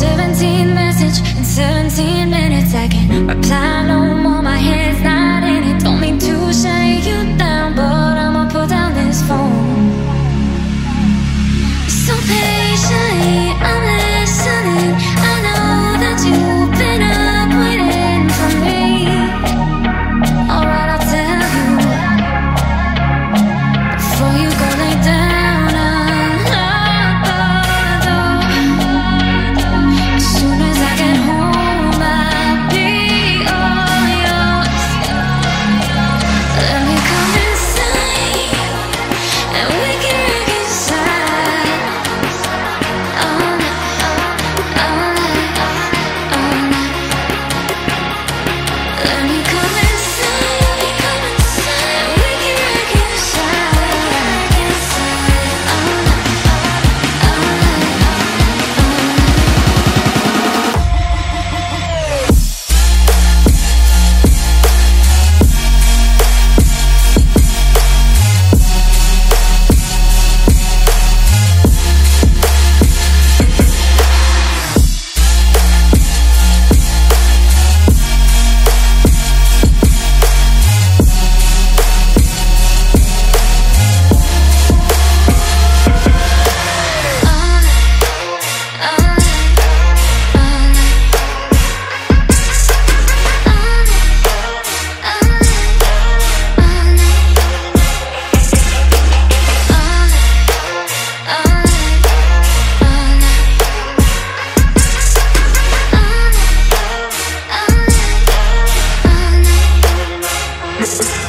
17 message in 17 minutes. I can reply Thank you.